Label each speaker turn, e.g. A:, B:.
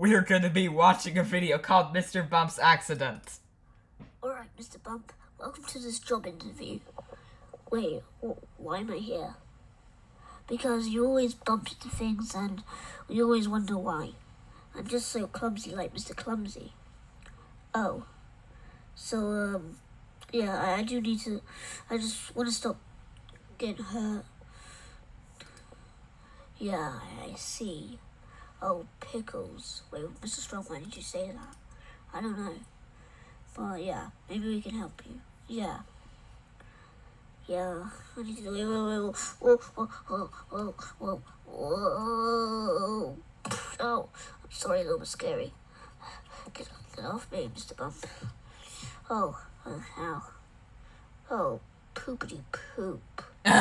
A: we're gonna be watching a video called Mr. Bump's Accident.
B: Alright, Mr. Bump, welcome to this job interview. Wait, wh- why am I here? Because you always bump into things and you always wonder why. I'm just so clumsy like Mr. Clumsy. Oh. So, um, yeah, I, I do need to, I just want to stop getting hurt. Yeah, I see. Oh, pickles. Wait, Mr. Strong, why did you say that? I don't know. But yeah, maybe we can help you. Yeah. Yeah. I need to wait, wait, whoa, whoa, whoa, whoa, whoa, whoa. Oh, I'm sorry, a little bit scary. Get, get off me, Mr. Bump. Oh, uh, ow. Oh, poopity poop.